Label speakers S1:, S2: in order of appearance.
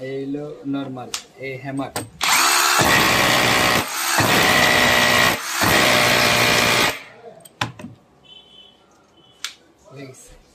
S1: eh, lo normal, eh, hamac. Listo.